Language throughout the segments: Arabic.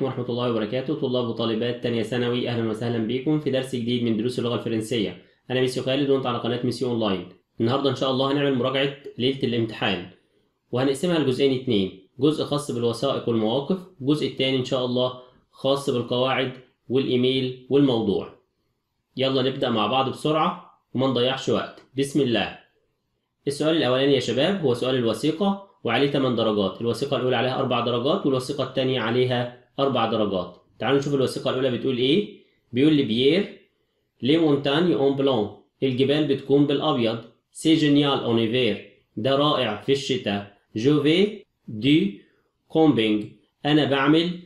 عليكم ورحمة الله وبركاته. طلاب وطالبات تانية ثانوي أهلا وسهلا بكم في درس جديد من دروس اللغة الفرنسية. أنا ميسيو خالد وأنت على قناة ميسيو أونلاين. النهاردة إن شاء الله هنعمل مراجعة ليلة الامتحان. وهنقسمها لجزئين اتنين. جزء خاص بالوثائق والمواقف الجزء التاني إن شاء الله خاص بالقواعد والإيميل والموضوع. يلا نبدأ مع بعض بسرعة وما نضيعش وقت. بسم الله. السؤال الأولاني يا شباب هو سؤال الوثيقة وعليه 8 درجات. الوثيقة الأولى عليها 4 درجات والوثيقة الثانية عليها 4 درجات. تعالوا نشوف الوثيقة الأولى بتقول إيه؟ بيقول لي بيير les montagnes en blanc الجبال بتكون بالأبيض. c'est génial en hiver ده رائع في الشتاء. je fais du camping أنا بعمل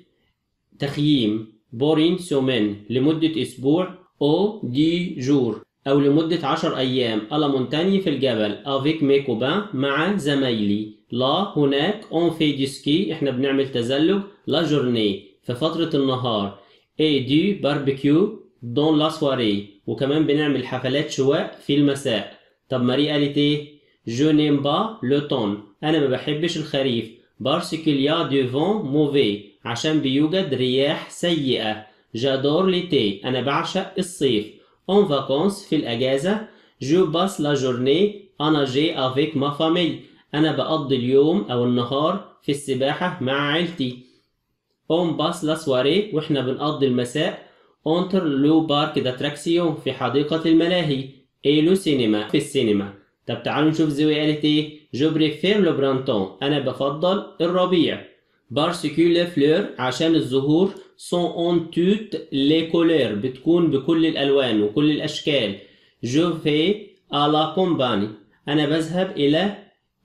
تخييم. pour une semaine لمدة أسبوع ou dix jours. أو لمدة عشر أيام. à la montagne في الجبل. avec mes copains مع زمايلي. là هناك. on fait du ski إحنا بنعمل تزلج. la journée. في فترة النهار. et des barbecues dans la soirée وكمان بنعمل حفلات شواء في المساء. طب ماري قالت إيه؟ je n'aime pas l'automne أنا ما بحبش الخريف. parce qu'il y a du vent mauvais عشان بيوجد رياح سيئة. j'adore l'été أنا بعشق الصيف. en vacances في الاجازة je passe la journée à nager avec ma famille أنا بقضي اليوم أو النهار في السباحة مع عيلتي. on passe la soirée وإحنا بنقضي المساء entre le parc d'attractions في حديقة الملاهي et le cinéma في السينما. طب تعالوا نشوف زوي قالت إيه؟ je préfère le printemps أنا بفضل الربيع. parce que les fleurs عشان الزهور sont en toutes les couleurs بتكون بكل الألوان وكل الأشكال. je vais à la campagne أنا بذهب إلى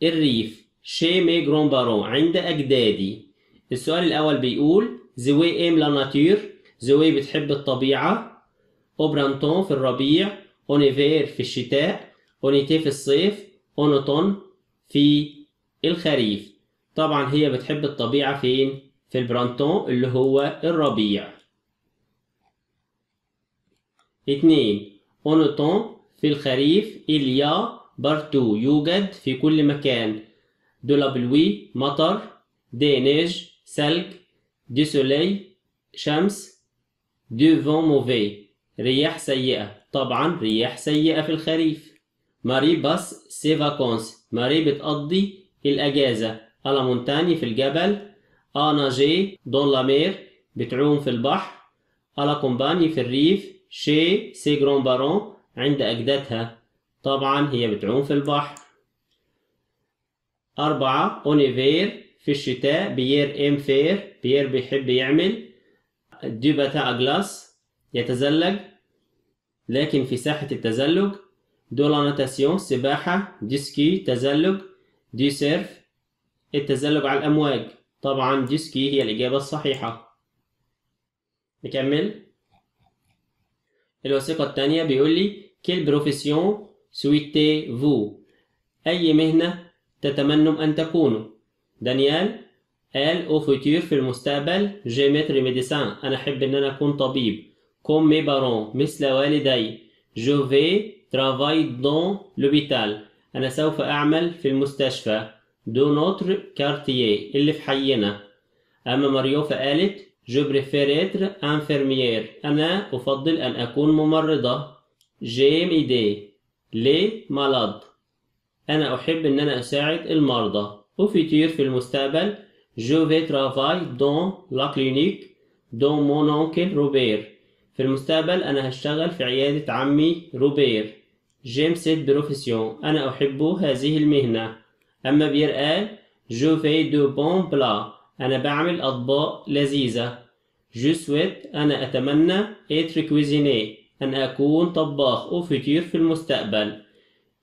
الريف. mes grands-parents عند أجدادي. السؤال الأول بيقول زوي aime la nature زوي بتحب الطبيعة. au printemps في الربيع. en hiver في الشتاء. en été في الصيف. en automne في الخريف. طبعا هي بتحب الطبيعة فين؟ في ال printemps اللي هو الربيع. اتنين En automne في الخريف il y a partout يوجد في كل مكان. de la pluie مطر des neiges ثلج du soleil شمس du vent mauvais. رياح سيئة. طبعا رياح سيئة في الخريف. Marie passe ses vacances. ماري بتقضي الأجازة. à la montagne في الجبل à nager dans la mer بتعوم في البحر à la campagne في الريف chez ses grands-parents عند أجدادها. طبعا هي بتعوم في البحر. أربعة en hiver في الشتاء Pierre aime faire بيير بيحب يعمل. du patin à glace يتزلج لكن في ساحة التزلج de la natation سباحة du ski تزلج du surf. التزلج على الأمواج. طبعا du ski هي الإجابة الصحيحة. نكمل. الوثيقة الثانية بيقول لي Quelle profession souhaitez-vous أي مهنة تتمنى أن تكونوا دانيال قال au futur في المستقبل j'aime être médecin أنا أحب إن أنا أكون طبيب. comme mes parents مثل والدي. je vais travailler dans l'hôpital أنا سوف أعمل في المستشفى. de notre quartier اللي في حينا. أما ماريو فقالت je préfère infirmière أنا أفضل أن أكون ممرضة. J'aime aider les malades أنا أحب أن أنا أساعد المرضى. au futur في المستقبل je vais travailler dans la clinique de mon oncle Robert في المستقبل أنا هشتغل في عيادة عمي روبير J'aime cette profession أنا أحب هذه المهنة. أما بير قال je fais de bons plats أنا بعمل أطباق لذيذة. je souhaite أنا أتمنى être cuisinier أن أكون طباخ au futur في المستقبل.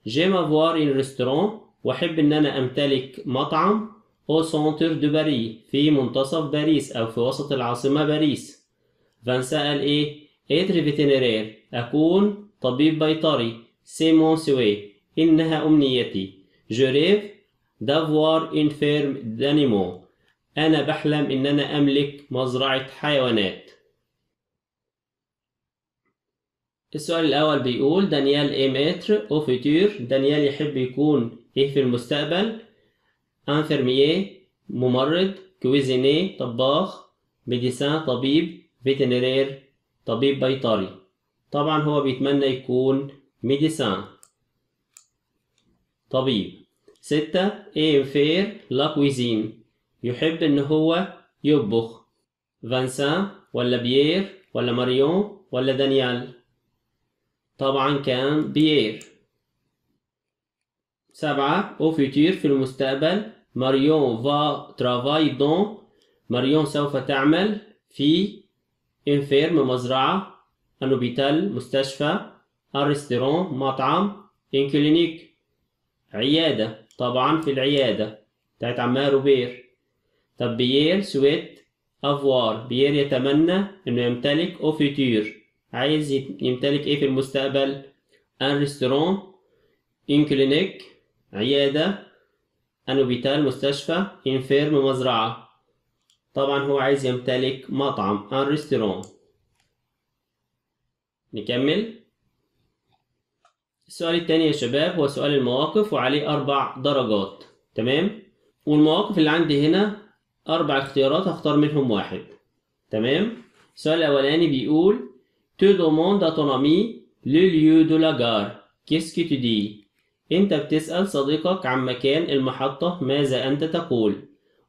J'aime avoir un restaurant واحب أن أنا أمتلك مطعم au centre de Paris في منتصف باريس أو في وسط العاصمة باريس. فانسان قال إيه؟ être vétérinaire أكون طبيب بيطري. C'est mon souhait إنها أمنيتي. Je rêve d'avoir une ferme d'animaux. أنا بحلم ان أنا أملك مزرعة حيوانات. السؤال الأول بيقول Daniel aime être؟ au futur دانيال يحب يكون إيه في المستقبل؟ infirmier ممرض cuisinier طباخ médecin طبيب vétérinaire طبيب بيطري. طبعا هو بيتمنى يكون médecin. طبيب. ستة aime faire la cuisine. يحب ان هو يطبخ. فانسان ولا بيير ولا ماريون ولا دانيال. طبعا كان بيير. سبعة au futur في المستقبل. Marion va travailler dans. ماريون سوف تعمل في une ferme مزرعة hôpital مستشفى restaurant مطعم une clinique. عيادة. طبعا في العيادة بتاعت عمها روبير. طب Pierre souhaite avoir. بيير يتمنى إنه يمتلك au futur عايز يمتلك إيه في المستقبل؟ un restaurant une clinique عيادة un hôpital مستشفى une ferme مزرعة. طبعا هو عايز يمتلك مطعم un restaurant نكمل؟ السؤال التاني يا شباب هو سؤال المواقف وعليه أربع درجات تمام والمواقف اللي عندي هنا أربع اختيارات هختار منهم واحد تمام السؤال الأولاني بيقول Tu demandes à ton ami le que tu dis? أنت بتسأل صديقك عن مكان المحطة ماذا أنت تقول؟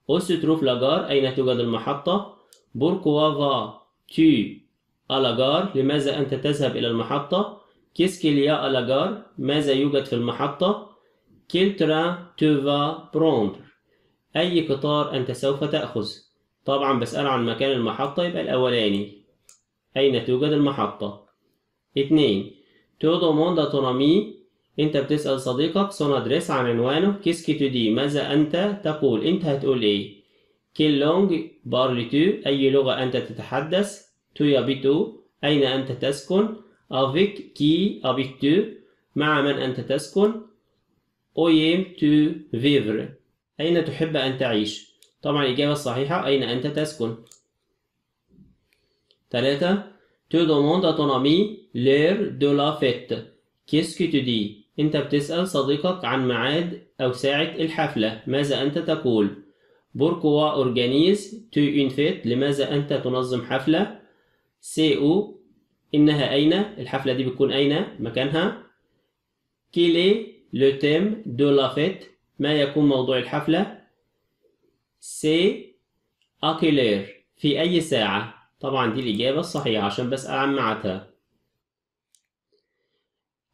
Trouve la gare؟ أين توجد المحطة؟ Vas-tu à la gare؟ لماذا أنت تذهب إلى المحطة؟ Qu'est-ce à؟ ماذا يوجد في المحطة؟ Quel train tu؟ أي قطار أنت سوف تأخذ؟ طبعا بسأل عن مكان المحطة يبقى الأولاني أين توجد المحطة؟ اتنين à ton ami أنت بتسأل صديقك son adresse عن عنوانه que tu dis؟ ماذا أنت تقول؟ أنت هتقول إيه؟ Quelle langue parles-tu؟ أي لغة أنت تتحدث؟ Habites où؟ أين أنت تسكن؟ Avec qui habites-tu؟ مع من أنت تسكن؟ Aimes-tu vivre؟ أين تحب أن تعيش؟ طبعا الإجابة الصحيحة أين أنت تسكن؟ ثلاثة Tu demandes à ton ami l'heure de la fête. Qu'est-ce que tu dis؟ أنت بتسأل صديقك عن ميعاد أو ساعة الحفلة. ماذا أنت تقول؟ Pourquoi organises-tu une fête؟ لماذا أنت تنظم حفلة؟ C'est où؟ إنها أين؟ الحفلة دي بتكون أين؟ مكانها؟ Est le thème de la fête؟ ما يكون موضوع الحفلة؟ Quelle heure؟ في أي ساعة؟ طبعا دي الإجابة الصحيحة عشان بسأل عن.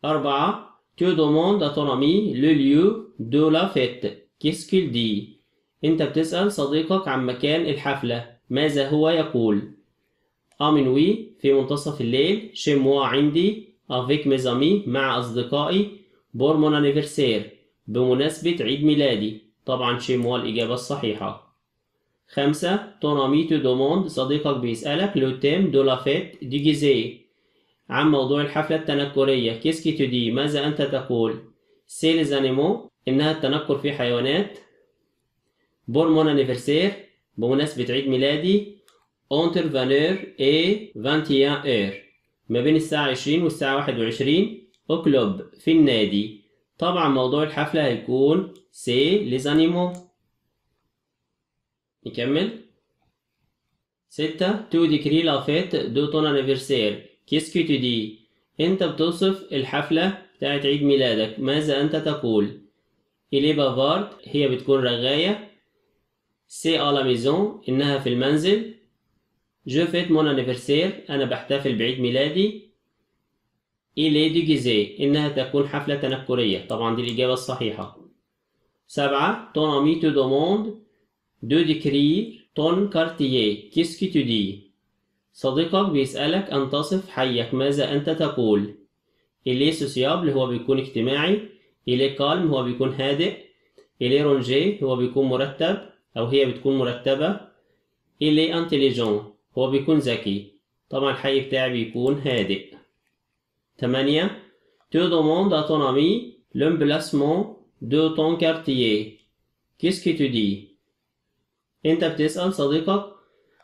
أربعة Tu demandes à ton ami le lieu de la fête. أنت بتسأل صديقك عن مكان الحفلة. ماذا هو يقول؟ Minuit في منتصف الليل. Moi عندي. Mes amis مع أصدقائي. Pour mon anniversaire بمناسبة عيد ميلادي. طبعا moi الإجابة الصحيحة. خمسة ton ami te demande صديقك بيسألك le thème de la fête déguisée عن موضوع الحفلة التنكرية que tu dis ماذا أنت تقول les animaux إنها التنكر في حيوانات pour mon anniversaire بمناسبة عيد ميلادي entre 20h et 21h ما بين الساعة 20 والساعة 21 au club في النادي. طبعا موضوع الحفلة هيكون les animaux. نكمل. ستة. تو fête de ton anniversaire. Qu'est-ce que tu dis? أنت بتوصف الحفلة بتاعت عيد ميلادك. ماذا أنت تقول؟ Est bavard. هي بتكون رغاية. À la maison. إنها في المنزل. Je fête mon anniversaire أنا بحتفل بعيد ميلادي. Il est déguisé. إنها تكون حفلة تنكرية. طبعا دي الإجابة الصحيحة. سبعة ami te demande de décrire ton quartier. Qu'est-ce que tu dis? صديقك بيسألك أن تصف حيك. ماذا أنت تقول؟ Est sociable هو بيكون اجتماعي. Est calme هو بيكون هادئ. Est rangé هو بيكون مرتب أو هي بتكون مرتبة. Est intelligent. هو بيكون ذكي. طبعا الحي بتاعي بيكون هادئ. تمانية. Tu demandes à un ami l'emplacement de ton quartier. Qu'est-ce que tu dis انت بتسأل صديقك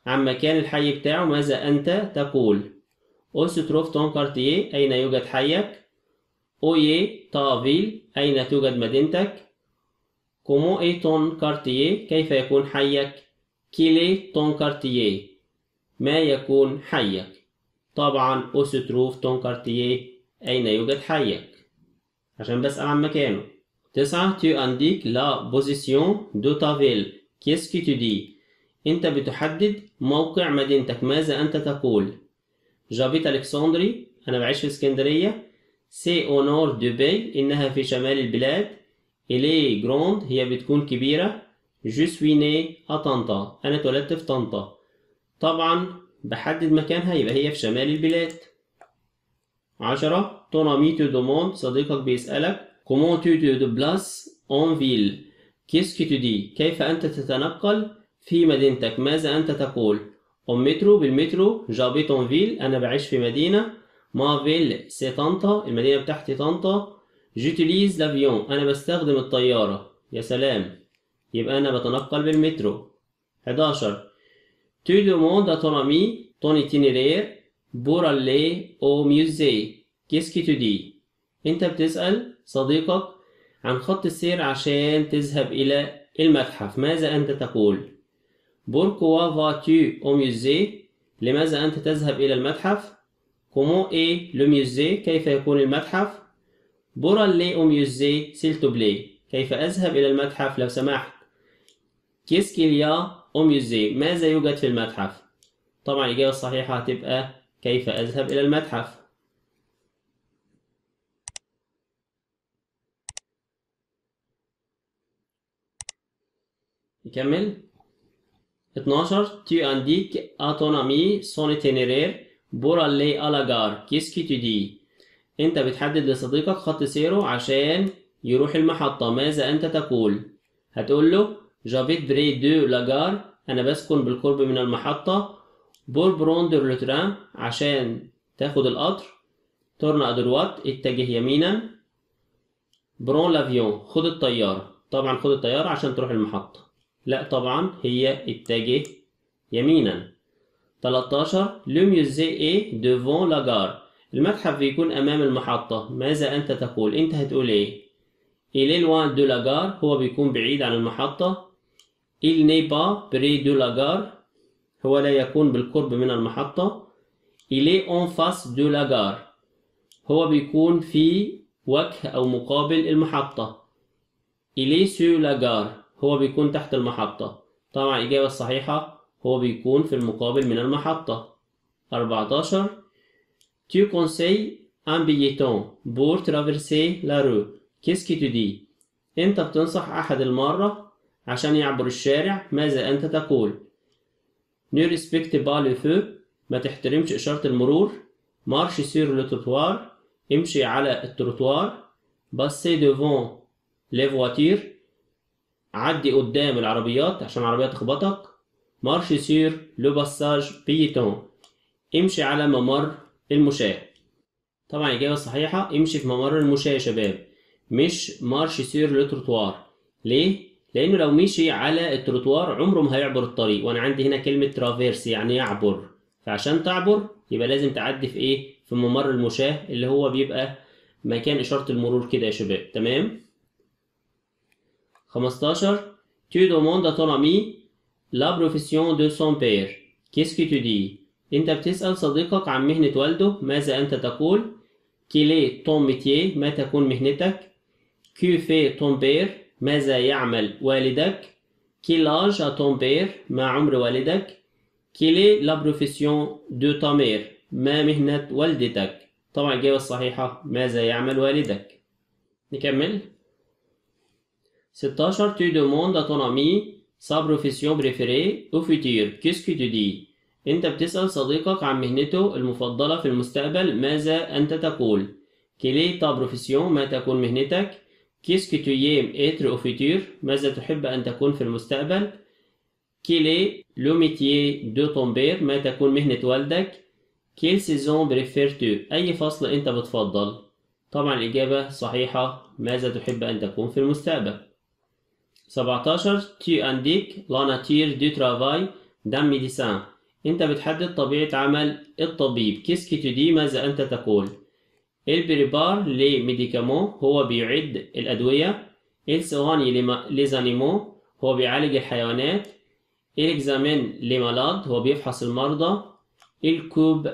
عن مكان الحي بتاعه ماذا أنت تقول؟ Où trouve ton quartier أين يوجد حيك؟ Où est ta أين توجد مدينتك؟ Comment est ton quartier كيف يكون حيك؟ Quel est ton quartier ما يكون حيك؟ طبعا Où trouve ton quartier أين يوجد حيك؟ عشان بسأل عن مكانه. تسعة indiques la position de ta ville. Qu'est-ce que tu dis أنت بتحدد موقع مدينتك. ماذا أنت تقول؟ J'habite Alexandrie أنا بعيش في اسكندرية. C'est au nord du pays إنها في شمال البلاد. Elle est grande هي بتكون كبيرة. Je suis né à طنطا أنا اتولدت في طنطا طبعا بحدد مكانها يبقى هي في شمال البلاد. عشرة. ton ami te صديقك بيسألك comment tu te déplaces en ville qu'est-ce que tu كيف أنت تتنقل في مدينتك؟ ماذا أنت تقول؟ en métro بالمترو. j'habite en ville. أنا بعيش في مدينة. ma ville c'est طنطا. المدينة بتاعتي طنطا. j'utilise l'avion. أنا بستخدم الطيارة. يا سلام. يبقى أنا بتنقل بالمترو. 11 tu demandes à ton ami ton itinéraire pour aller au musée qu'est-ce que tu dis أنت بتسأل صديقك عن خط السير عشان تذهب إلى المتحف ماذا أنت تقول Pourquoi vas-tu au musée لماذا أنت تذهب إلى المتحف Comment est le musée كيف يكون المتحف Pour aller au musée s'il te plaît كيف أذهب إلى المتحف لو سمحت Qu'est-ce qu'il y a musée ماذا يوجد في المتحف؟ طبعا الإجابة الصحيحة هتبقى كيف أذهب إلى المتحف؟ نكمل 12 tu indiques à ton ami son itinéraire pour aller à la أنت بتحدد لصديقك خط سيره عشان يروح المحطة. ماذا أنت تقول؟ هتقول له près de la gare أنا بسكن بالقرب من المحطة. pour prendre le train عشان تاخد القطر. à droite اتجه يمينا. prends l'avion خد الطيارة. طبعا خد الطيارة عشان تروح المحطة. لا طبعا هي اتجه يمينا. 13 le musée est devant la gare. المتحف بيكون أمام المحطة. ماذا أنت تقول؟ أنت هتقول est loin de la gare. هو بيكون بعيد عن المحطة. Il n'est pas près de la gare. هو لا يكون بالقرب من المحطة il est en face de la gare. هو بيكون في وجه أو مقابل المحطة il est sur la gare. هو بيكون تحت المحطة طبعا الإجابة الصحيحة هو بيكون في المقابل من المحطة 14 Tu conseilles un piéton pour traverser la rue. Qu'est-ce que tu dis? أنت بتنصح أحد المارة عشان يعبر الشارع ماذا أنت تقول؟ Ne pas le feu ما تحترمش إشارة المرور. Sur le trottoir امشي على التروتوار passer devant les voitures عدي قدام العربيات عشان العربية تخبطك. Marche sur le passage piéton امشي على ممر المشاة. طبعا الإجابة الصحيحة امشي في ممر المشاة يا شباب. مش marche sur le trottoir ليه؟ لأنه لو مشي على التروتوار عمره ما هيعبر الطريق وأنا عندي هنا كلمة traverse يعني يعبر فعشان تعبر يبقى لازم تعدي في إيه؟ في ممر المشاة اللي هو بيبقى مكان إشارة المرور كده يا شباب تمام؟ 15 Tu demandes à ton ami la profession de son père. Qu'est-ce que tu dis? أنت بتسأل صديقك عن مهنة والده ماذا أنت تقول؟ Quel est ton métier؟ ما تكون مهنتك؟ Que fait ton père؟ ماذا يعمل والدك؟ Quel âge a ton père؟ ما عمر والدك؟ Quelle est la profession de ta mère؟ ما مهنة والدتك؟ طبعا الإجابة الصحيحة ماذا يعمل والدك؟ نكمل 16 Tu demandes à ton ami sa profession préférée au futur. Qu'est-ce que tu dis؟ أنت بتسأل صديقك عن مهنته المفضلة في المستقبل ماذا أنت تقول؟ Quelle est ta profession؟ ما تكون مهنتك؟ Qu'est-ce que tu aimes être au futur؟ ماذا تحب أن تكون في المستقبل؟ Quel est le métier de ton père؟ ما تكون مهنة والدك؟ Quelle saison préfères-tu؟ أي فصل أنت بتفضل؟ طبعا الإجابة صحيحة ماذا تحب أن تكون في المستقبل؟ 17 Tu indiques la nature du travail d'un médecin أنت بتحدد طبيعة عمل الطبيب qu'est-ce dis ماذا أنت تقول il prépare les médicaments هو بيعد الأدوية. il soigne les animaux هو بيعالج الحيوانات. il examine les malades هو بيفحص المرضى. il coupe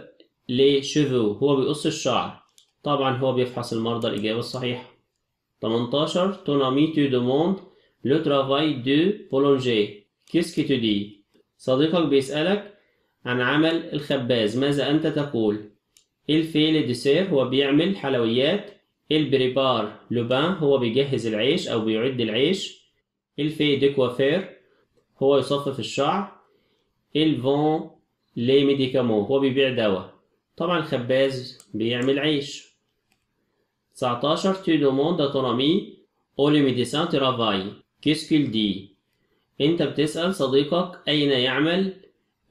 les cheveux هو بيقص الشعر. طبعا هو بيفحص المرضى الإجابة الصحيحة. 18 ton ami te demande le travail du boulanger qu'est-ce que tu dis صديقك بيسألك عن عمل الخباز. ماذا أنت تقول؟ il fait le dessert هو بيعمل حلويات. il prépare le pain هو بيجهز العيش أو بيعد العيش. il fait des coiffures هو يصفف الشعر. il vend les médicaments هو بيبيع دواء. طبعا الخباز بيعمل عيش. 19 tu demandes à ton ami où le médecin travaille qu'est-ce qu'il dit أنت بتسأل صديقك أين يعمل؟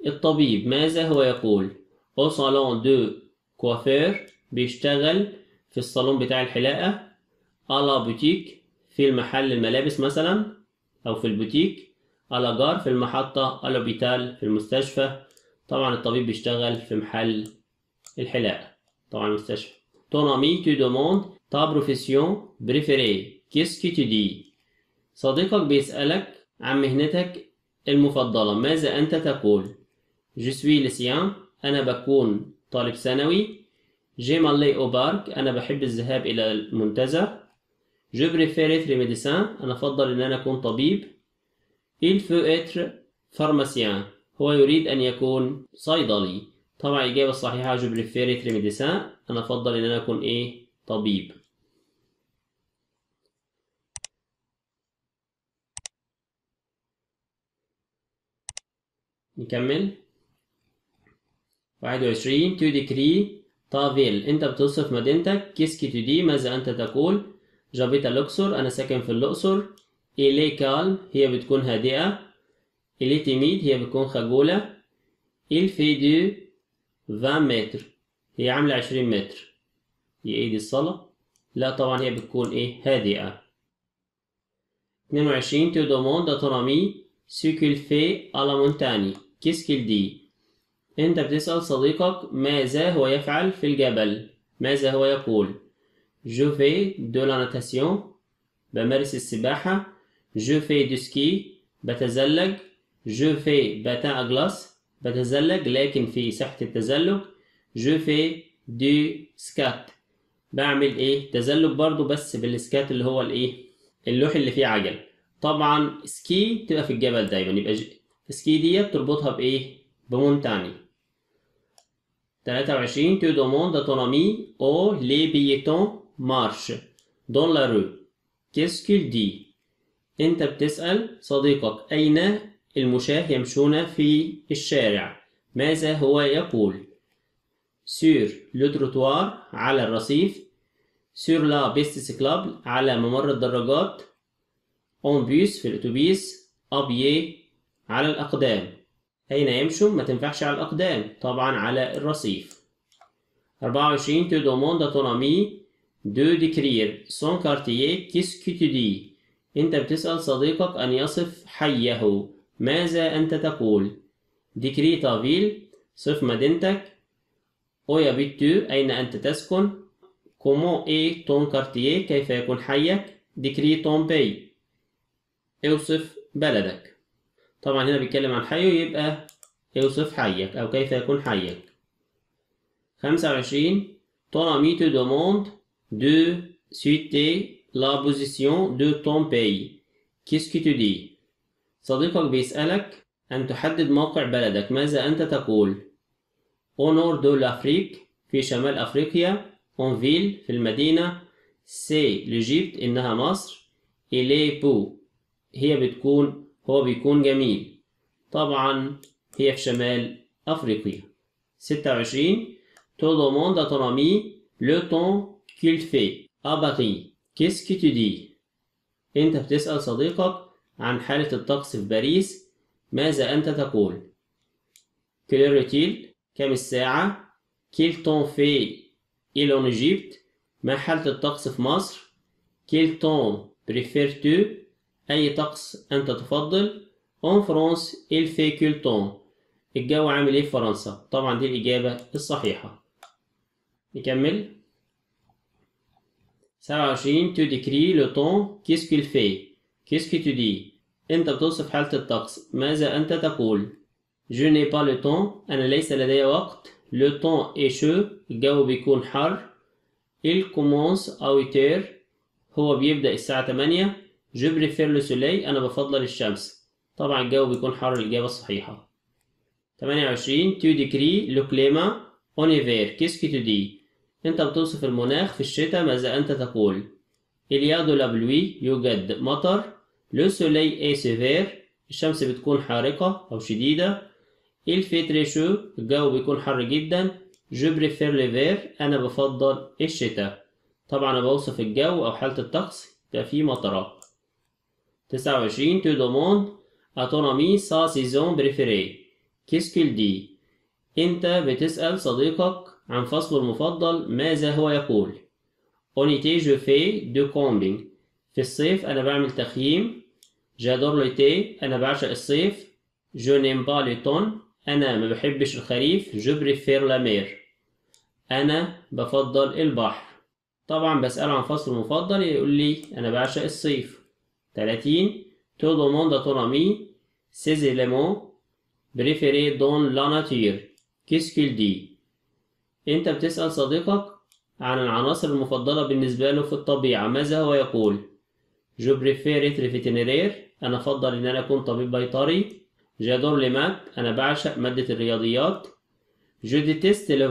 الطبيب. ماذا هو يقول؟ au salon du coiffeur بيشتغل في الصالون بتاع الحلاقة la boutique في المحل الملابس مثلا أو في البوتيك la gare في المحطة à l'hôpital في المستشفى. طبعا الطبيب بيشتغل في محل الحلاقة طبعا المستشفى. Ton ami te demande ta profession préférée. Qu'est-ce que tu صديقك بيسألك عن مهنتك المفضلة. ماذا أنت تقول؟ Je suis lycéen أنا بكون طالب ثانوي. J'aime aller au parc أنا بحب الذهاب إلى المنتزه. Je préfère être médecin. أنا أفضل أن أنا أكون طبيب. Il faut être pharmacien. هو يريد أن يكون صيدلي. طبعا الإجابة الصحيحة je préfère être médecin. أنا أفضل أن أنا أكون إيه؟ طبيب. نكمل. واحد وعشرين tu décris ta ville أنت بتوصف مدينتك qu'est-ce que tu dis ماذا أنت تقول؟ j'habite à الأقصر أنا ساكن في الأقصر. إلي كالم هي بتكون هادئة. إلي تيميد هي بتكون خجولة. إل في دو 20 متر. هي عاملة 20 متر. هي إيه دي الصلاة؟ لا طبعا هي بتكون إيه؟ هادئة. 22 tu demandes à ton ami ce qu'il fait à la montagne qu'est-ce qu'il dit أنت بتسأل صديقك ماذا هو يفعل في الجبل؟ ماذا هو يقول؟ Je fais de la natation بمارس السباحة. Je fais du ski بتزلج. Je fais glace بتزلج لكن في ساحة التزلج. Je fais du skat بعمل إيه؟ تزلج برضو بس بالسكات اللي هو الإيه؟ اللوح اللي فيه عجل. طبعا سكي تبقى في الجبل دايما. يبقى. سكي دي تربطها بإيه؟ بمونتاني. 23 tu demandes à ton ami où les piétons marchent dans la rue. Qu'est-ce qu'il dit انت بتسأل صديقك أين المشاة يمشون في الشارع؟ ماذا هو يقول؟ sur le trottoir على الرصيف sur la piste cyclable على ممر الدراجات en bus في الاتوبيس à pied على الأقدام أين يمشوا؟ ما تنفعش على الأقدام طبعا على الرصيف. 24 تو دوموند اتونامي دو ديكرير سون كارتييه كيس كيتدي أنت بتسأل صديقك أن يصف حيه. ماذا أنت تقول؟ décris ta ville صف مدينتك où habites-tu أين أنت تسكن؟ comment est ton quartier كيف يكون حيك؟ ديكري تومبي أوصف بلدك. طبعا هنا بيتكلم عن حيه يبقى اوصف حيك أو كيف يكون حيك. 25 ton ami te demande de citer la position de ton pays. Qu'est-ce que tu dis صديقك بيسألك أن تحدد موقع بلدك. ماذا أنت تقول؟ Au nord de l'Afrique في شمال أفريقيا en ville في المدينة. C'est l'Égypte إنها مصر. Il est هي بتكون هو بيكون جميل. طبعا هي في شمال أفريقيا. 26 tu demandes à ton ami le temps qu'il fait. À Paris qu'est-ce que أنت بتسأل صديقك عن حالة الطقس في باريس. ماذا أنت تقول؟ quelle heure est-il كم الساعة؟ كيل temps fait إيلون إيجيبت؟ ما حالة الطقس في مصر؟ كيل temps préfères-tu أي طقس أنت تفضل. France il fait quel temps الجو عامل إيه في فرنسا؟ طبعا دي الإجابة الصحيحة. نكمل. 27 tu décris le temps qu'est-ce qu'il fait? Qu'est-ce que tu dis? أنت بتوصف حالة الطقس. ماذا أنت تقول؟ Je n'ai pas le temps. أنا ليس لدي وقت. Le temps est chaud. الجو بيكون حر. Commence à 8 heures. هو بيبدأ الساعة 8 Je préfère le soleil أنا بفضل الشمس. طبعا الجو بيكون حر الإجابة الصحيحة 28 Tu décris le climat en hiver Qu'est-ce que tu dis أنت بتوصف المناخ في الشتاء ماذا أنت تقول؟ de la pluie يوجد مطر. Le soleil est sévère الشمس بتكون حارقة أو شديدة. Chaud الجو بيكون حر جدا. Je préfère l'hiver أنا بفضل الشتاء. طبعا أنا بوصف الجو أو حالة الطقس يبقى فيه مطرات 29 Tu demandes à ton ami sa saison préférée Qu'est-ce qu'il dit أنت بتسأل صديقك عن فصله المفضل ماذا هو يقول؟ En été je fais du camping في الصيف أنا بعمل تخييم. J'adore l'été أنا بعشق الصيف. Je n'aime pas l'automne أنا ما بحبش الخريف Je préfère la mer. أنا بفضل البحر. طبعا بسأله عن فصله المفضل يقول لي أنا بعشق الصيف. 30 tout le monde a ton ami ces éléments préférés dans la nature qu'est-ce qu'il dit إنت بتسأل صديقك عن العناصر المفضلة بالنسبة له في الطبيعة. ماذا هو يقول؟ je préfère أنا أفضل إن أنا أكون طبيب بيطري. j'adore les maths أنا بعشق مادة الرياضيات. je déteste les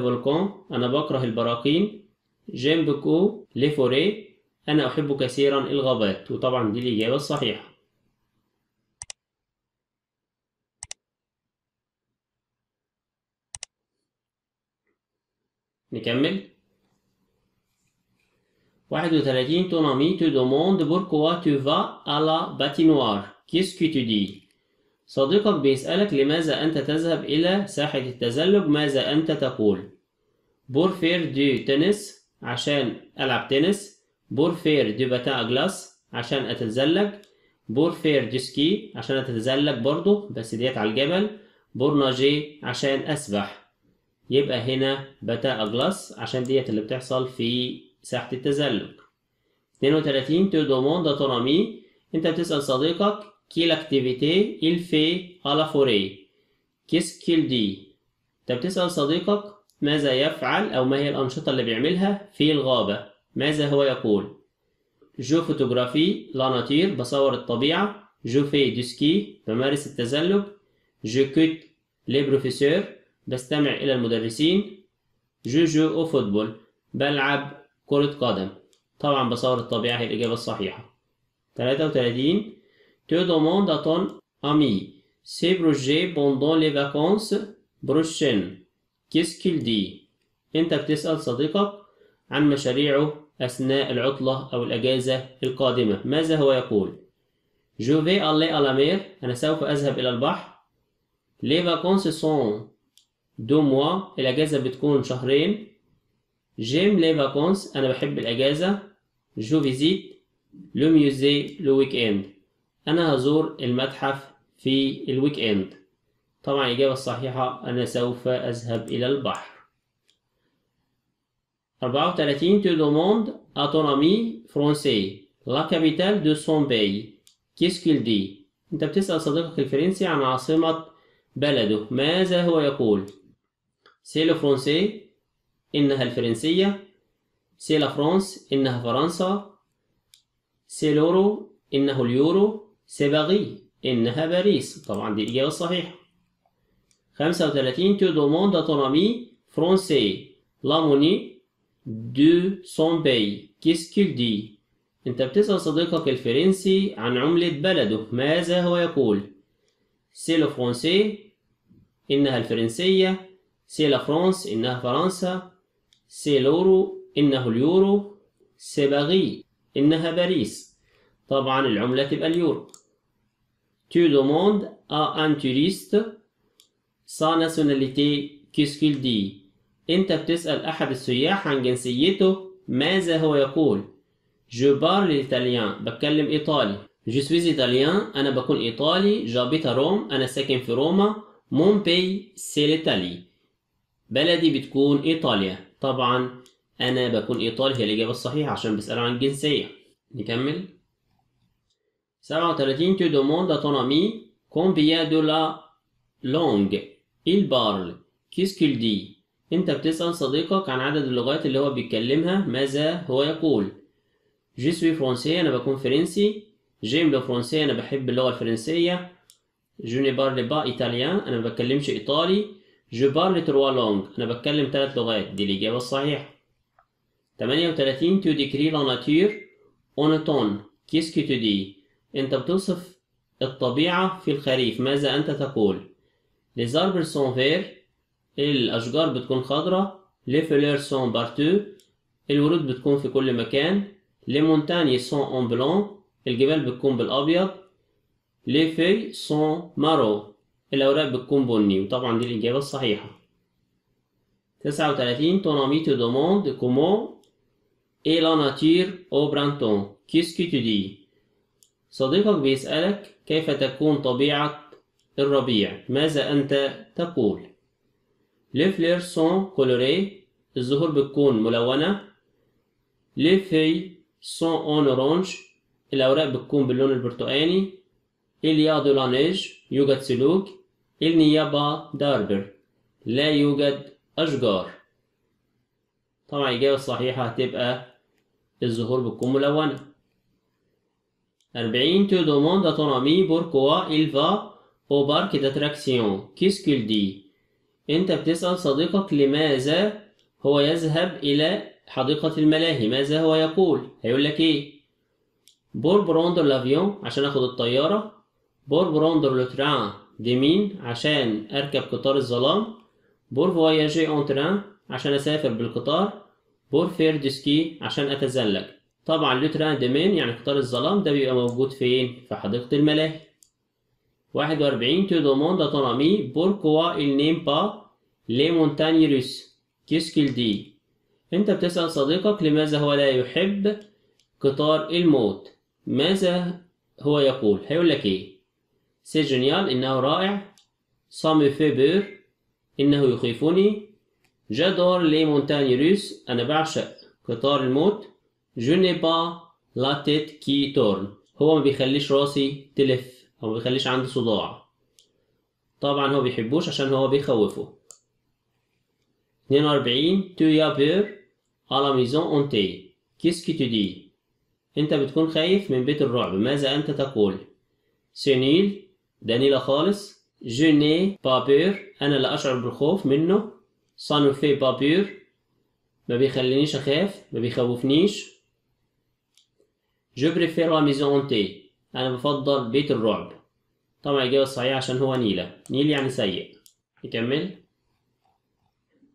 أنا بكره البراكين. j'aime beaucoup les أنا أحب كثيرا الغابات وطبعا دي الإجابة الصحيحة. نكمل. 31 ton ami te demande pourquoi tu vas à la patinoire. Qu'est-ce que tu dis صديقك بيسألك لماذا أنت تذهب إلى ساحة التزلج؟ ماذا أنت تقول؟ pour faire du tennis عشان ألعب تنس pour faire du patin à glace عشان أتزلج. pour faire du ski عشان أتزلج برضه بس ديت على الجبل. pour nager عشان أسبح. يبقى هنا patin à glace عشان ديت اللي بتحصل في ساحة التزلج. 32 tu demandes ami أنت بتسأل صديقك activité il fait à la forêt? Qu'est-ce qu'il dit? أنت بتسأل صديقك ماذا يفعل أو ما هي الأنشطة اللي بيعملها في الغابة؟ ماذا هو يقول؟ je photographie la nature بصور الطبيعة. je fais du ski بمارس التزلج. J'écoute les professeurs بستمع إلى المدرسين. Je joue au football بلعب كرة قدم. طبعا بصور الطبيعة هي الإجابة الصحيحة. 33 Tu demandes à ton ami ses projets pendant les vacances prochaines. Qu'est-ce qu'il أنت بتسأل صديقك عن مشاريعه أثناء العطلة أو الأجازة القادمة. ماذا هو يقول؟ Je vais aller à la mer. أنا سوف أذهب إلى البحر. Les vacances sont deux mois. الأجازة بتكون شهرين. J'aime les vacances. أنا بحب الأجازة. Je visite le musée le week-end. أنا هزور المتحف في الويك إند. طبعا الإجابة الصحيحة أنا سوف أذهب إلى البحر. 34 Tu demandes à ton ami français la capitale de son pays. Qu'est-ce qu'il dit? أنت بتسأل صديقك الفرنسي عن عاصمة بلده ماذا هو يقول C'est le français إنها الفرنسية C'est la France إنها فرنسا C'est l'euro إنه اليورو C'est Paris إنها باريس طبعا دي الإجابة الصحيحة 35 Tu demandes à ton ami français la monnaie son pays Qu'est-ce qu'il dit? أنت بتسأل صديقك الفرنسي عن عملة بلده. ماذا هو يقول؟ C'est le français إنها الفرنسية. C'est la France إنها فرنسا. C'est l'euro إنه اليورو. C'est Paris إنها باريس. طبعا العملة تبقى اليورو. Tu demandes à un touriste sa nationalité. Qu'est-ce أنت بتسأل أحد السياح عن جنسيته ماذا هو يقول؟ Je parle l'italien بتكلم إيطالي. Je suis italien. أنا بكون إيطالي. À روم أنا ساكن في روما. Mon pays c'est l'Italie. بلدي بتكون إيطاليا. طبعا أنا بكون إيطالي. هي الإجابة الصحيحة عشان بيسألوا عن الجنسية نكمل. 37 tu demandes à ton ami combien de la langue? Il parle. Qu'est-ce qu'il dit? انت بتسأل صديقك عن عدد اللغات اللي هو بيتكلمها ماذا هو يقول؟ Je suis français أنا بكون فرنسي. J'aime le français أنا بحب اللغة الفرنسية. Je ne parle pas italien أنا ما بتكلمش إيطالي. Je parle trois langues أنا بتكلم ثلاث لغات دي الإجابة الصحيحة. 38 tu décris la nature en automne qu'est-ce que tu dis أنت بتوصف الطبيعة في الخريف ماذا أنت تقول؟ Les arbres sont verts. الأشجار بتكون خضراء les fleurs sont partout الورود بتكون في كل مكان les montagnes sont en blanc الجبال بتكون بالأبيض les feuilles sont marron الأوراق بتكون بني وطبعا دي الإجابة الصحيحة. 39 ton ami te demande comment est la nature au printemps. Qu'est-ce que tu dis? صديقك بيسألك كيف تكون طبيعة الربيع؟ ماذا أنت تقول؟ Les fleurs sont colorées الزهور بتكون ملونة Les feuilles sont en orange الأوراق بتكون باللون البرتقاني Il y a de la neige يوجد ثلوج Il n'y a pas d'arbres لا يوجد أشجار طبعا الإجابة الصحيحة هتبقى الزهور بتكون ملونة أربعين Tu demandes à ton ami pourquoi il va au parc d'attraction Qu'est-ce qu'il dit أنت بتسأل صديقك لماذا هو يذهب إلى حديقة الملاهي؟ ماذا هو يقول؟ هيقول لك إيه؟ Pour prendre l'avion عشان آخد الطيارة. Pour prendre le train des mines؟ عشان أركب قطار الظلام. Pour voyager en train عشان أسافر بالقطار. Pour faire du ski عشان أتزلج. طبعا le train des mines؟ يعني قطار الظلام ده بيبقى موجود فين؟ في حديقة الملاهي. واحد وأربعين Tu demandes à ton ami pourquoi il n'aime pas les montagnes russes. Qu'est-ce qu'il dit أنت بتسأل صديقك لماذا هو لا يحب قطار الموت؟ ماذا هو يقول؟ هيقول لك إيه؟ C'est génial إنه رائع. Ça me fait peur إنه يخيفني. J'adore les montagnes russes أنا بعشق قطار الموت. Je n'ai pas la tête qui tourne هو ما بيخليش راسي تلف. هو بيخليش عندي صداع. طبعا هو بيحبوش عشان هو بيخوفه. 42 tu as peur à la maison hantée. Tu dis انت بتكون خايف من بيت الرعب. ماذا انت تقول؟ C'est nul ده نيلة خالص n'ai pas peur. أنا لا أشعر بالخوف منه. Ça ne fait peur. ما بيخلينيش أخاف ما بيخوفنيش. Je préfère la maison hantée. أنا بفضل بيت الرعب. طبعا الإجابة الصحيحة عشان هو نيلة. nul يعني سيء. نكمل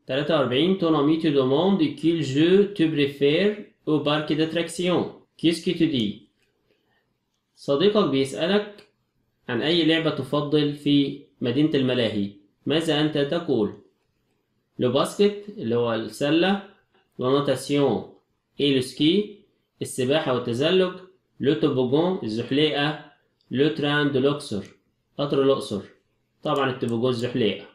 43 ton ami te demande quel jeu tu préfères au parc d'attraction qu'est-ce que tu dis? صديقك بيسألك عن أي لعبة تفضل في مدينة الملاهي. ماذا أنت تقول؟ Le basket اللي هو السلة. La natation et le ski السباحة والتزلج. Le toboggan الزحليقة Le train de Louxor قطر الأقصر طبعا ال toboggan الزحليقة.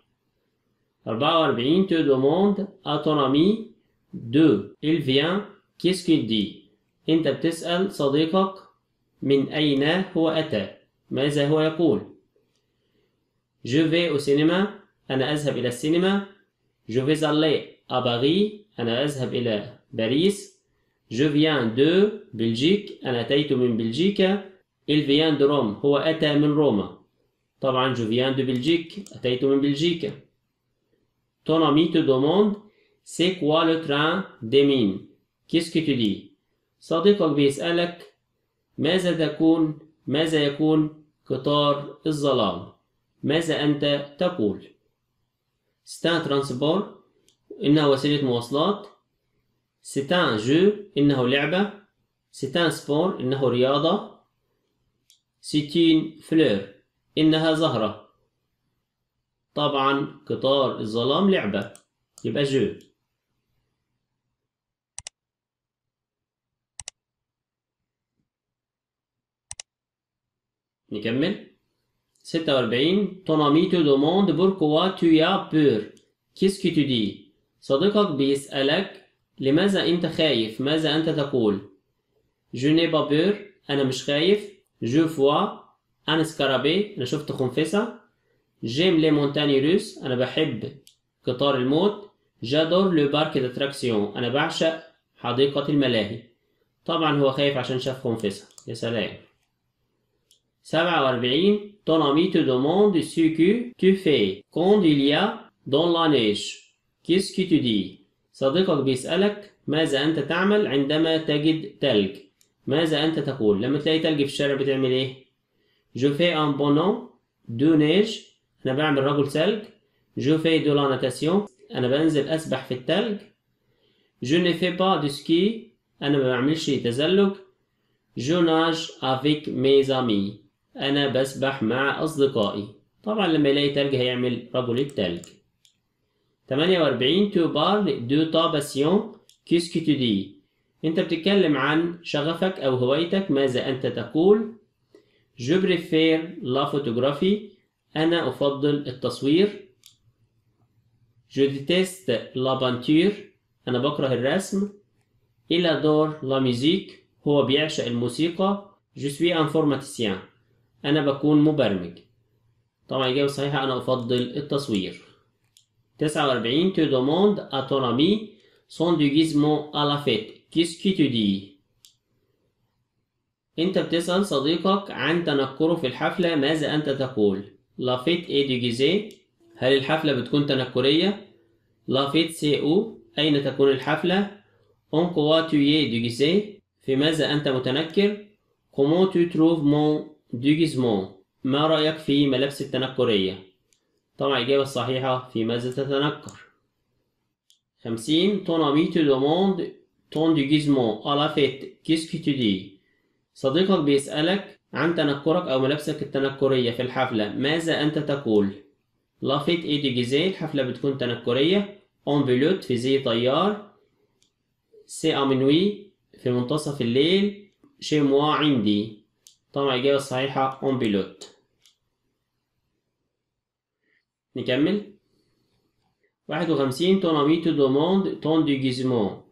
44 Tu demandes à ton ami de il vient qu'est-ce qu'il dit أنت بتسأل صديقك من أين هو أتى؟ ماذا هو يقول؟ Je vais au cinéma أنا أذهب إلى السينما. Vais aller à Paris أنا أذهب إلى باريس. Je viens de بلجيك أنا أتيت من بلجيكا. Il vient de Rome. هو أتى من روما. طبعا je viens de بلجيك أتيت من بلجيكا. Ton ami te demande c'est quoi le train des mines? Qu'est-ce que tu dis? صديقك بيسألك ماذا تكون؟ ماذا يكون قطار الظلام؟ ماذا أنت تقول؟ C'est un transport. إنها وسيلة مواصلات. C'est un jeu إنه لعبة c'est un sport إنه رياضة c'est une fleur إنها زهرة طبعا قطار الظلام لعبة يبقى جو نكمل 46 ton ami te demande pourquoi tu as peur qu'est-ce que tu dis صديقك بيسألك لماذا أنت خايف؟ ماذا أنت تقول؟ Je n'ai pas peur أنا مش خايف. Je vois un scarabée أنا شفت خنفسة. J'aime les montagnes russes أنا بحب قطار الموت. J'adore le parc d'attraction أنا بعشق حديقة الملاهي. طبعا هو خايف عشان شاف خنفسة. يا سلام. سبعة وأربعين. Ton ami te demande ce que tu fais. Quand il y a de la neige. Qu'est-ce que tu dis؟ صديقك بيسألك ماذا أنت تعمل عندما تجد تلج؟ ماذا أنت تقول؟ لما تلاقي تلج في الشارع بتعمل إيه؟ Je fais un bonhomme de neige أنا بعمل رجل ثلج. Je fais de la natation أنا بنزل أسبح في التلج. Je ne fais pas de ski أنا ما بعملش تزلج. Je nage avec mes amis أنا بسبح مع أصدقائي طبعا لما يلاقي تلج هيعمل رجل التلج 48 tu parles de ta passion qu'est-ce que tu dis أنت بتتكلم عن شغفك أو هوايتك. ماذا أنت تقول؟ Je préfère la photographie. أنا أفضل التصوير. Je déteste la peinture. أنا بكره الرسم. Il adore la musique. هو بيعشق الموسيقى. Je suis informaticien. أنا بكون مبرمج. طبعا الإجابة الصحيحة أنا أفضل التصوير. 49 Tu demandes à ton ami son déguisement à la fête. Qu'est-ce que tu dis انت بتسأل صديقك عن تنكره في الحفلة ماذا أنت تقول؟ La fête est déguisée هل الحفلة بتكون تنكرية؟ La fête c'est où أين تكون الحفلة؟ En quoi tu es déguisé في ماذا أنت متنكر؟ Comment tu trouves mon déguisement ما رأيك في ملابس التنكرية؟ طبعا الإجابة الصحيحة في ماذا تتنكر؟ 50 Ton ami te demande ton déguisement à la fête Qu'est-ce صديقك بيسألك عن تنكرك أو ملابسك التنكرية في الحفلة. ماذا أنت تقول؟ La fête est déguisée الحفلة بتكون تنكرية. En pilote في زي طيار à minuit في منتصف الليل. Chez moi عندي. طبعا الإجابة الصحيحة on بيلوت نكمل. واحد وخمسين ton ami te demande ton déguisement.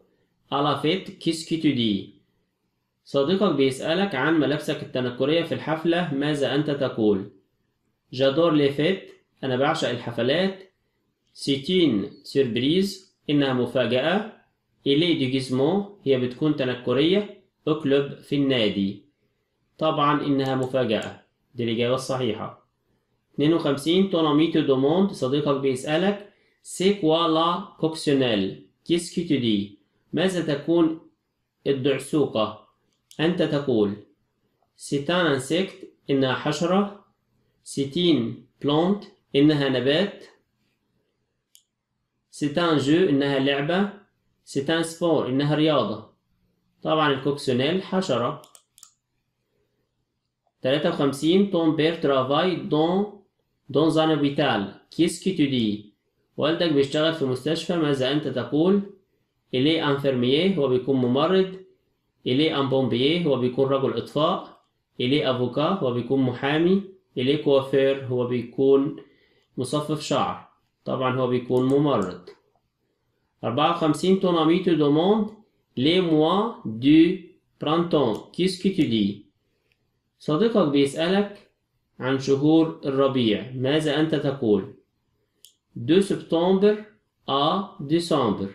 À la fête qu'est-ce que tu dis صديقك بيسألك عن ملابسك التنكرية في الحفلة ماذا أنت تقول؟ جادور لي فيت أنا بعشق الحفلات. C'est une surprise إنها مفاجأة. Elle est déguisement هي بتكون تنكرية. Au club في النادي. طبعا إنها مفاجأة. دي الإجابة الصحيحة. 52 ton ami te demande, صديقك بيسألك c'est quoi la coccinelle qu'est-ce que tu dis ماذا تكون الدعسوقة؟ أنت تقول C'est un insecte إنها حشرة. C'est une plante إنها نبات. C'est un jeu إنها لعبة. C'est un sport إنها رياضة. طبعا ال coccinelle حشرة. تلاتة وخمسين Ton père travaille dans dans un hôpital qu'est-ce que tu dis والدك بيشتغل في مستشفى ماذا انت تقول Il est infirmier هو بيكون ممرض Il est un pompier هو بيكون رجل اطفاء Il est avocat هو بيكون محامي Il est coiffeur هو بيكون مصفف شعر. طبعا هو بيكون ممرض 54 Ton ami te demande les mois du printemps qu'est-ce que tu dis صديقك بيسالك عن شهور الربيع. ماذا أنت تقول؟ de septembre à décembre.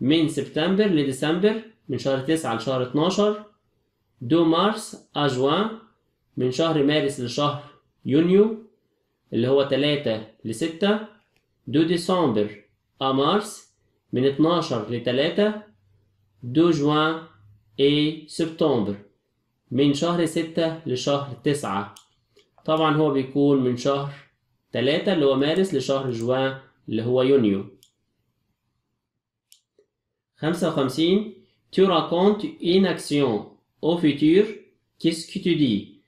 من سبتمبر لديسمبر من شهر 9 لشهر 12 de mars à juin. من شهر مارس لشهر يونيو اللي هو 3 ل 6 de décembre à mars. من 12 ل 3 de juin à septembre. من شهر ستة لشهر تسعة. طبعا هو بيكون من شهر تلاتة اللي هو مارس لشهر جوان اللي هو يونيو. خمسة وخمسين tu racontes une action au futur qu'est-ce que tu dis?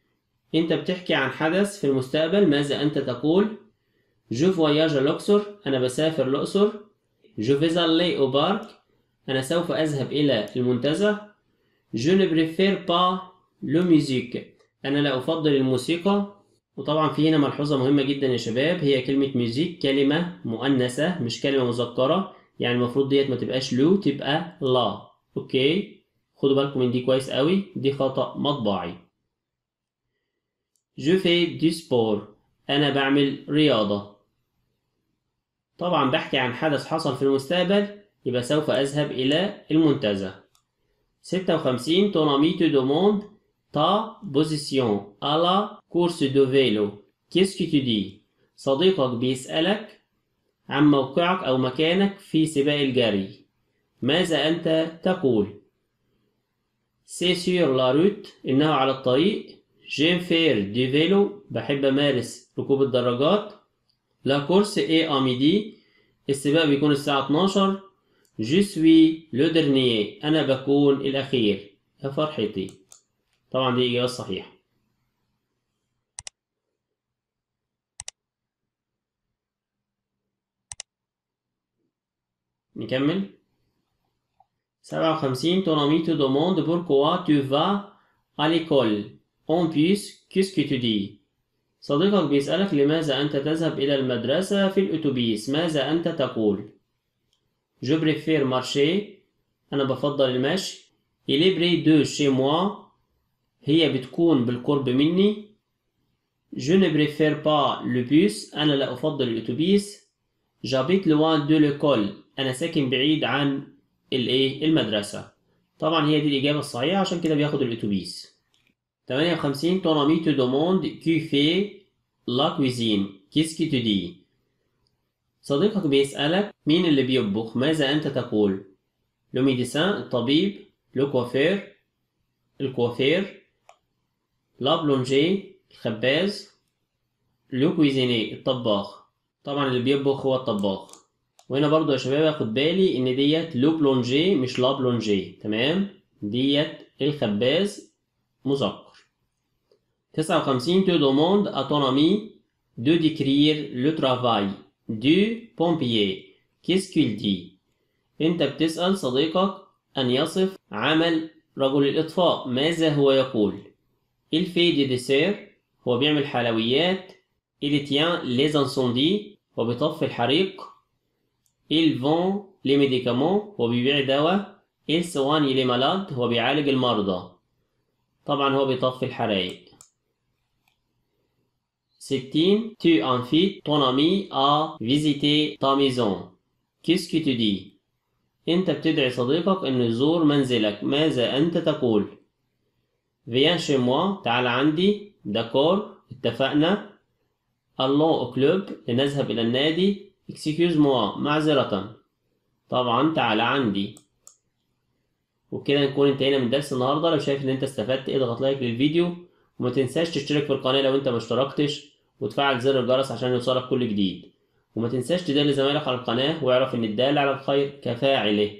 انت بتحكي عن حدث في المستقبل ماذا أنت تقول؟ Je voyage à الأقصر أنا بسافر الأقصر je vais aller au parc أنا سوف أذهب إلى المنتزه. Je ne préfère pas le musique أنا لا أفضل الموسيقى. وطبعا في هنا ملحوظة مهمة جدا يا شباب هي كلمة musique كلمة مؤنثة مش كلمة مذكرة. يعني المفروض ديت ما تبقاش le تبقى la. أوكي؟ خدوا بالكم من دي كويس قوي دي خطأ مطبعي. Je fais du sport. أنا بعمل رياضة. طبعا بحكي عن حدث حصل في المستقبل يبقى سوف أذهب إلى المنتزه. 56 Ton ami te demande ta position à la course de vélo. Qu'est-ce que tu dis? صديقك بيسألك عن موقعك أو مكانك في سباق الجري ماذا أنت تقول C'est sur la route إنه على الطريق J'aime faire du vélo بحب أمارس ركوب الدراجات La course est à midi السباق بيكون الساعة 12 Je suis le dernier أنا بكون الأخير يا فرحتي طبعا دي الإجابة الصحيحة نكمل. 57 ton ami te demande pourquoi tu vas à l'école. En plus qu'est-ce que tu dis صديقك بيسألك لماذا أنت تذهب إلى المدرسة في الأتوبيس؟ ماذا أنت تقول؟ Je préfère marcher. أنا بفضل المشي. Il est près de chez moi. هي بتكون بالقرب مني. Je ne préfère pas le bus. أنا لا أفضل الأتوبيس. J'habite loin de l'école. أنا ساكن بعيد عن الإيه المدرسة. طبعا هي دي الإجابة الصحيحة عشان كده بياخد الأتوبيس. 58 Ton ami te demande qui fait la cuisine Qu'est-ce que tu dis صديقك بيسألك مين اللي بيطبخ؟ ماذا أنت تقول؟ Le médecin الطبيب Le coiffeur الكوافير. Le boulanger الخباز لو كويزيني الطباخ. طبعا اللي بيطبخ هو الطباخ. وهنا برضو يا شباب آخد بالي إن ديت لو بلونجي مش لا بلونجي تمام؟ ديت الخباز مذكر. 59 te demande à ton ami de décrire le travail du pompier qu'est-ce qu'il dit إنت بتسأل صديقك أن يصف عمل رجل الإطفاء ماذا هو يقول؟ Il fait des desserts هو بيعمل حلويات il tient les incendies هو بيطفي الحريق il vend les médicaments هو بيبيع دواء il soigne les malades هو بيعالج المرضى طبعا هو بيطفي الحرائق 60 tu invites ton ami à visiter ta maison qu'est-ce que tu dis انت بتدعي صديقك انه يزور منزلك ماذا انت تقول viens chez moi تعال عندي. داكور اتفقنا. Allons au club لنذهب إلى النادي. Excuse moi معذرة. طبعا تعال عندي. وبكده نكون انتهينا من درس النهارده. لو شايف إن أنت استفدت اضغط لايك للفيديو. وما تنساش تشترك في القناة لو أنت ما اشتركتش. وتفعل زر الجرس عشان يوصلك كل جديد. وما تنساش تدل زمايلك على القناة. واعرف إن الدال على الخير كفاعله.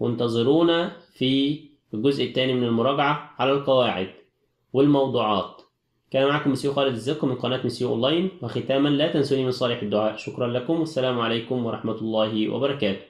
وانتظرونا في الجزء الثاني من المراجعة على القواعد والموضوعات. كان معكم مسيو خالد الزق من قناة مسيو أونلاين وختاما لا تنسوني من صالح الدعاء. شكرا لكم والسلام عليكم ورحمة الله وبركاته.